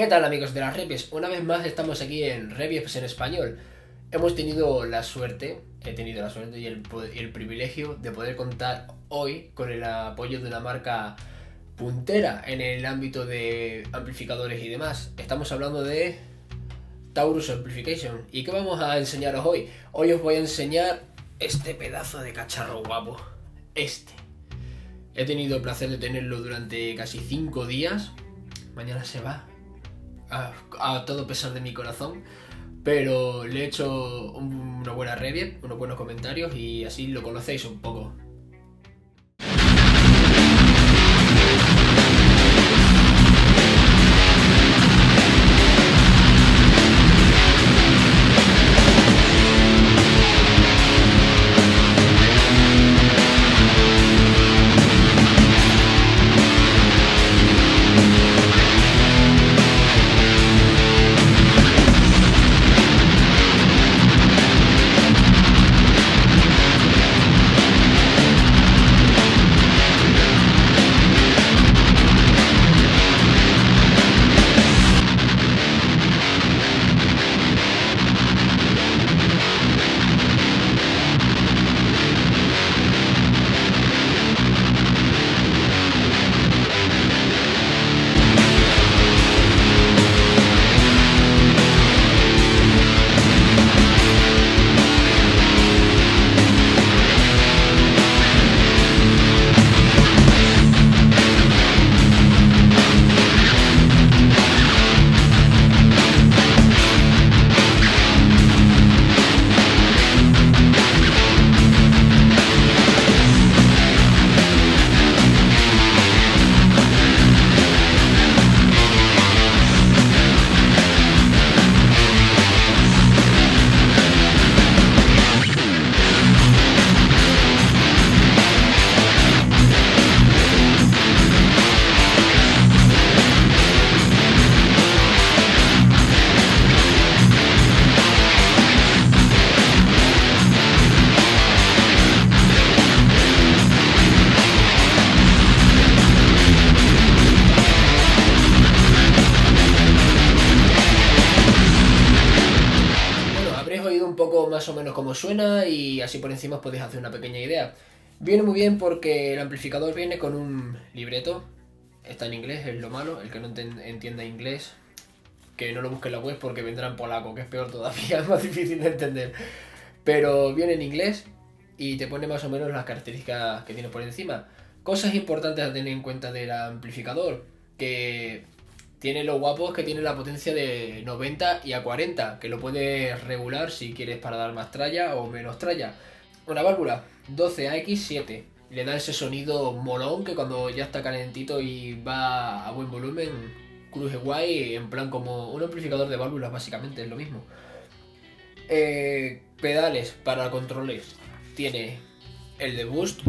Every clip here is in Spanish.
¿Qué tal amigos de las Revies? Una vez más estamos aquí en Revies en español. Hemos tenido la suerte, he tenido la suerte y el, y el privilegio de poder contar hoy con el apoyo de una marca puntera en el ámbito de amplificadores y demás. Estamos hablando de Taurus Amplification. ¿Y qué vamos a enseñaros hoy? Hoy os voy a enseñar este pedazo de cacharro guapo. Este. He tenido el placer de tenerlo durante casi 5 días. Mañana se va. A, todo pesar de mi corazón. Pero le he hecho una buena review, unos buenos comentarios y así lo conocéis un poco. Suena y así por encima os podéis hacer una pequeña idea. Viene muy bien porque el amplificador viene con un libreto, está en inglés, es lo malo, el que no entienda inglés, que no lo busque en la web porque vendrá en polaco, que es peor todavía, es más difícil de entender. Pero viene en inglés y te pone más o menos las características que tiene por encima. Cosas importantes a tener en cuenta del amplificador, que tiene los guapos que tiene la potencia de 90 y a 40, que lo puedes regular si quieres para dar más tralla o menos tralla. Una válvula 12AX7, le da ese sonido molón que cuando ya está calentito y va a buen volumen, cruje guay, en plan como un amplificador de válvulas básicamente, es lo mismo. Eh, pedales para controles, tiene el de boost,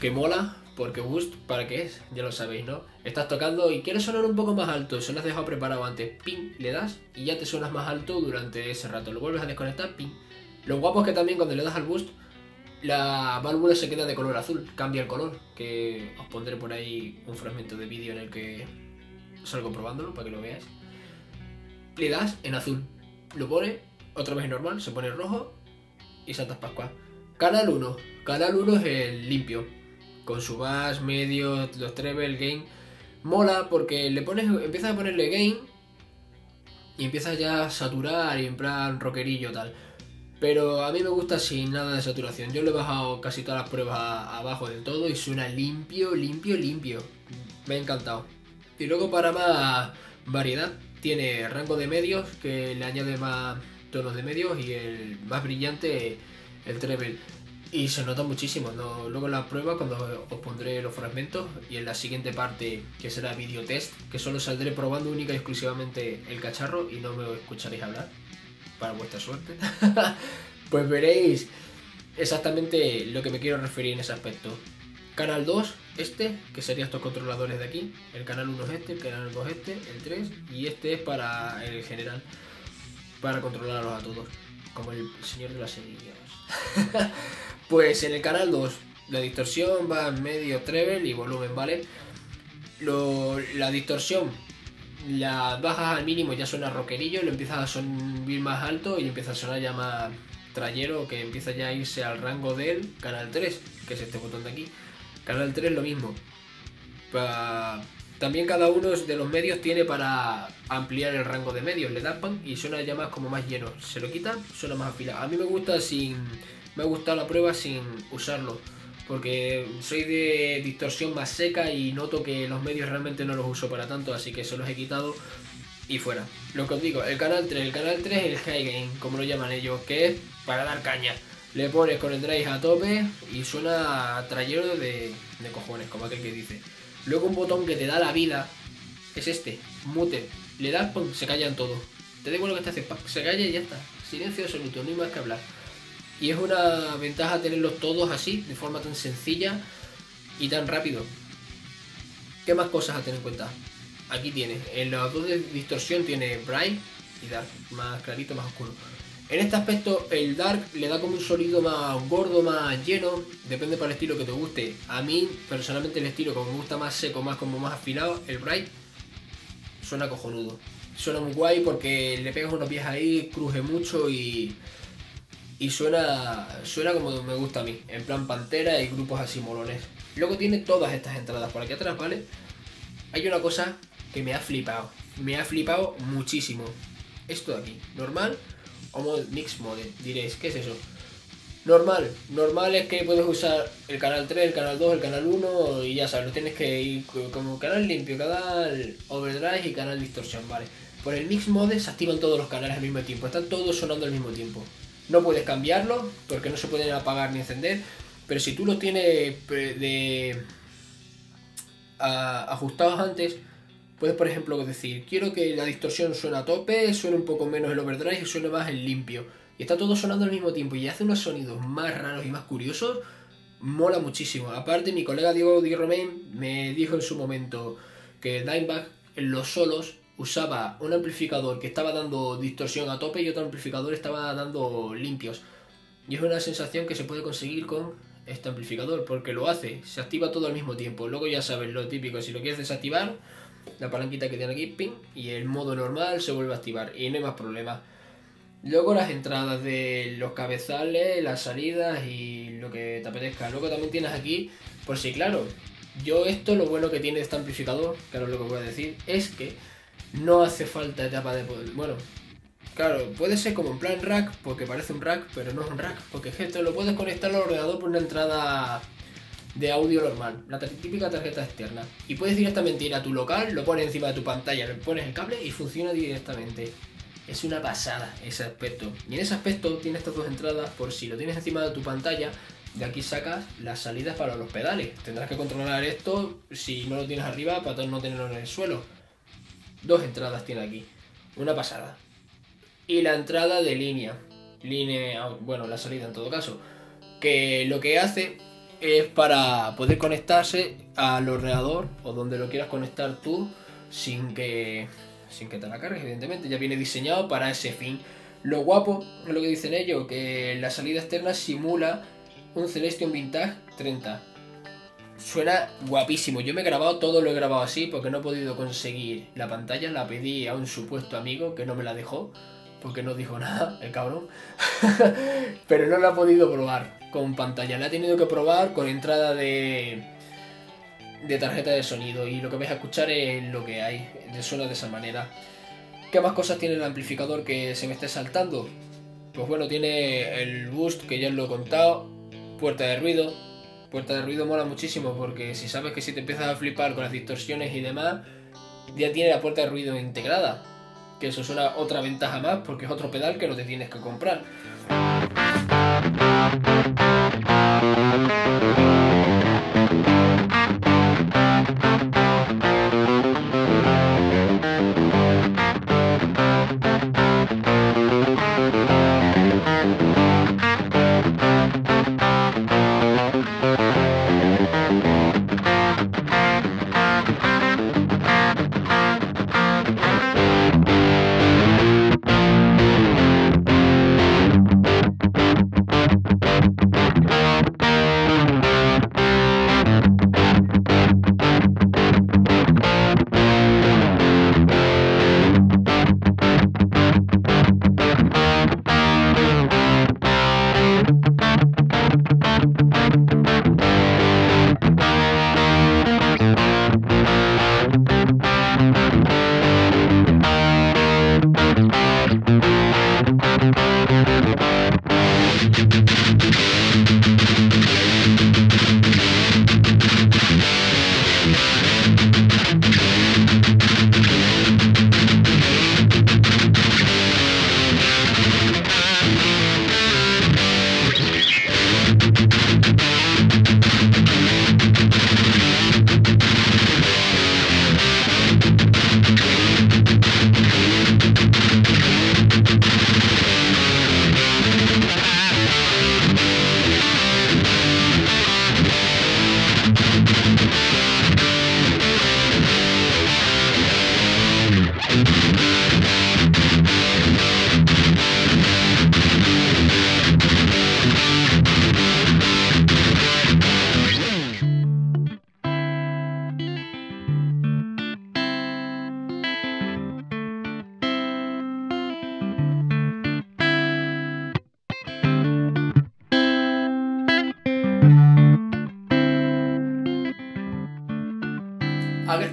que mola, porque Boost, ¿para qué es? Ya lo sabéis, ¿no? Estás tocando y quieres sonar un poco más alto, eso lo has dejado preparado antes, ping, le das y ya te suenas más alto durante ese rato. Lo vuelves a desconectar, ping. Lo guapo es que también cuando le das al Boost, la válvula se queda de color azul, cambia el color, que os pondré por ahí un fragmento de vídeo en el que salgo probándolo para que lo veáis. Le das en azul, lo pone otra vez normal, se pone rojo y saltas Pascua. Canal 1, canal 1 es el limpio, con su bass, medio, los treble, gain. Mola porque le pones, empiezas a ponerle gain y empiezas ya a saturar y en plan rockerillo tal. Pero a mí me gusta sin nada de saturación. Yo le he bajado casi todas las pruebas abajo del todo y suena limpio, limpio, limpio. Me ha encantado. Y luego para más variedad, tiene rango de medios que le añade más tonos de medios y el más brillante, el treble. Y se nota muchísimo, luego en la prueba cuando os pondré los fragmentos y en la siguiente parte que será video test, que solo saldré probando única y exclusivamente el cacharro y no me escucharéis hablar, para vuestra suerte, pues veréis exactamente lo que me quiero referir en ese aspecto. Canal 2, este, que serían estos controladores de aquí, el canal 1 es este, el canal 2 este, el 3 y este es para el general, para controlarlos a todos, como el señor de las semillas. Pues en el canal 2 la distorsión va en medio treble y volumen, ¿vale? la distorsión la bajas al mínimo ya suena rockerillo, lo empiezas a subir más alto y empieza a sonar ya más trayero que empieza ya a irse al rango del canal 3, que es este botón de aquí. Canal 3 lo mismo. También cada uno de los medios tiene para ampliar el rango de medios. Le das pan y suena ya más como más lleno. Se lo quita, suena más afilado. A mí me gusta sin. Me ha gustado la prueba sin usarlo. Porque soy de distorsión más seca y noto que los medios realmente no los uso para tanto, así que se los he quitado y fuera. Lo que os digo, el canal 3, el canal 3 es el high gain, como lo llaman ellos, que es para dar caña. Le pones con el drive a tope y suena trayero de, de cojones, como aquel que dice. Luego un botón que te da la vida es este, mute. Le das, pum, se callan todos. Te igual lo que te hace, se calla y ya está. Silencio absoluto, no hay más que hablar. Y es una ventaja tenerlos todos así, de forma tan sencilla y tan rápido. ¿Qué más cosas a tener en cuenta? Aquí tienes, en los dos de distorsión tiene bright y dark, más clarito, más oscuro. En este aspecto el dark le da como un sonido más gordo, más lleno, depende para el estilo que te guste. A mí personalmente el estilo como me gusta más seco, más como más afilado, el bright suena cojonudo. Suena muy guay porque le pegas unos pies ahí, cruje mucho y, y suena, suena como me gusta a mí, en plan pantera y grupos así molones. Luego tiene todas estas entradas por aquí atrás, ¿vale? Hay una cosa que me ha flipado, me ha flipado muchísimo. Esto de aquí, normal, o Mix Mode. Diréis, ¿qué es eso? Normal, normal es que puedes usar el canal 3, el canal 2, el canal 1 y ya sabes, lo tienes que ir como canal limpio, canal overdrive y canal distorsión, ¿vale? Por el Mix Mode se activan todos los canales al mismo tiempo, están todos sonando al mismo tiempo. No puedes cambiarlo porque no se pueden apagar ni encender, pero si tú los tienes de, ajustados antes, Puedes, por ejemplo, decir, quiero que la distorsión suene a tope, suene un poco menos el overdrive y suene más el limpio. Y está todo sonando al mismo tiempo y hace unos sonidos más raros y más curiosos. Mola muchísimo. Aparte, mi colega Diego Di Romain me dijo en su momento que Dimebag en los solos usaba un amplificador que estaba dando distorsión a tope y otro amplificador estaba dando limpios. Y es una sensación que se puede conseguir con este amplificador, porque lo hace, se activa todo al mismo tiempo. Luego ya sabes lo típico, si lo quieres desactivar, la palanquita que tiene aquí, ping, y el modo normal se vuelve a activar y no hay más problema. Luego las entradas de los cabezales, las salidas y lo que te apetezca. Luego también tienes aquí, por si claro, yo esto lo bueno que tiene este amplificador, claro lo que voy a decir, es que no hace falta etapa de poder. Bueno, claro, puede ser como en plan rack, porque parece un rack, pero no es un rack, porque es lo puedes conectar al ordenador por una entrada de audio normal, la típica tarjeta externa. Y puedes directamente ir a tu local, lo pones encima de tu pantalla, le pones el cable y funciona directamente. Es una pasada ese aspecto. Y en ese aspecto tienes estas dos entradas por si lo tienes encima de tu pantalla. De aquí sacas las salidas para los pedales. Tendrás que controlar esto si no lo tienes arriba para no tenerlo en el suelo. Dos entradas tiene aquí. Una pasada. Y la entrada de línea. Línea, bueno, la salida en todo caso. Que lo que hace es para poder conectarse al ordenador o donde lo quieras conectar tú sin que, sin que te la cargues, evidentemente. Ya viene diseñado para ese fin. Lo guapo es lo que dicen ellos, que la salida externa simula un Celestion Vintage 30. Suena guapísimo. Yo me he grabado todo, lo he grabado así porque no he podido conseguir la pantalla. La pedí a un supuesto amigo que no me la dejó porque no dijo nada, el cabrón. Pero no la ha podido probar con pantalla. La he tenido que probar con entrada de, de tarjeta de sonido y lo que vais a escuchar es lo que hay. Suena de esa manera. ¿Qué más cosas tiene el amplificador que se me esté saltando? Pues bueno, tiene el boost que ya os lo he contado, puerta de ruido puerta de ruido mola muchísimo porque si sabes que si te empiezas a flipar con las distorsiones y demás, ya tiene la puerta de ruido integrada. Que eso es una otra ventaja más porque es otro pedal que no te tienes que comprar.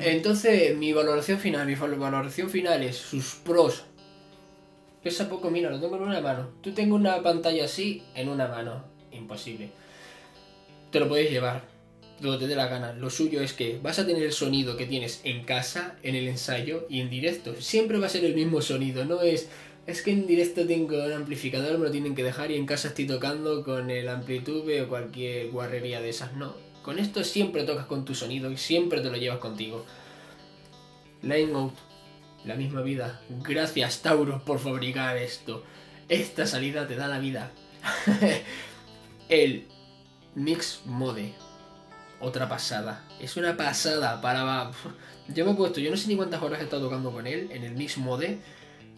Entonces mi valoración final, mi valoración final es sus pros. Pesa poco, mira, lo tengo en una mano. Tú tengo una pantalla así en una mano. Imposible. Te lo puedes llevar. Donde te dé la gana. Lo suyo es que vas a tener el sonido que tienes en casa, en el ensayo y en directo. Siempre va a ser el mismo sonido. No es. Es que en directo tengo un amplificador, me lo tienen que dejar y en casa estoy tocando con el amplitude o cualquier guarrería de esas. No. Con esto siempre tocas con tu sonido y siempre te lo llevas contigo. Line Out la misma vida. Gracias, Taurus, por fabricar esto. Esta salida te da la vida. el Mix Mode. Otra pasada. Es una pasada para... Yo me he puesto, yo no sé ni cuántas horas he estado tocando con él en el Mix Mode.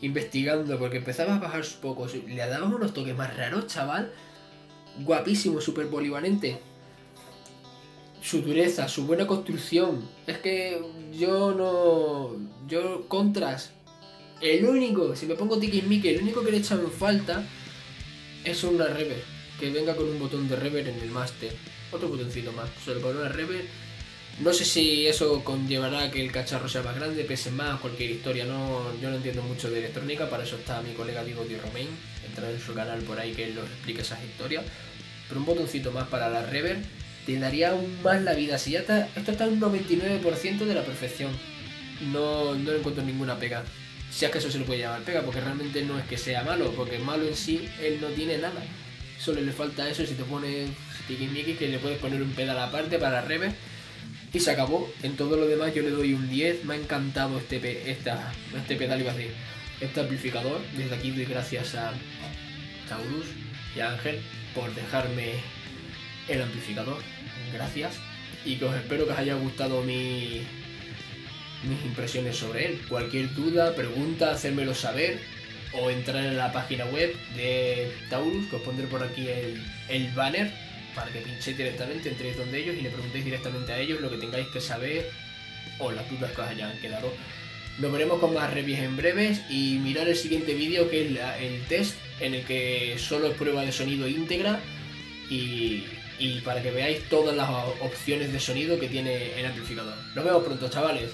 Investigando, porque empezaba a bajar su poco. Le daban unos toques más raros, chaval. Guapísimo, súper polivalente su dureza, su buena construcción. Es que yo no. Yo, contras. El único, si me pongo Mickey, el único que le echan falta es una reverb. Que venga con un botón de reverb en el máster. Otro botoncito más. Solo para una reverb. No sé si eso conllevará que el cacharro sea más grande, pese más, cualquier historia. No, yo no entiendo mucho de electrónica, para eso está mi colega Diego Di Romain. Entrar en su canal por ahí que él lo explique esas historias. Pero un botoncito más para la reverb te daría aún más la vida. Si ya está, esto está un 99% de la perfección. No, no le encuentro ninguna pega. Si es que eso se le puede llamar pega, porque realmente no es que sea malo, porque malo en sí él no tiene nada. Solo le falta eso si te pones Miki que le puedes poner un pedal aparte para rever. Y se acabó. En todo lo demás yo le doy un 10. Me ha encantado este, esta, este pedal, iba a decir, este amplificador. Desde aquí doy gracias a Taurus y a Ángel por dejarme el amplificador gracias y que os espero que os haya gustado mi, mis impresiones sobre él. Cualquier duda, pregunta, hacérmelo saber o entrar en la página web de Taurus, que os pondré por aquí el, el banner para que pinchéis directamente, entréis donde ellos y le preguntéis directamente a ellos lo que tengáis que saber o las dudas que os hayan quedado. Nos veremos con más reviews en breves y mirar el siguiente vídeo que es el test en el que solo es prueba de sonido íntegra y y para que veáis todas las opciones de sonido que tiene el amplificador. Nos vemos pronto, chavales.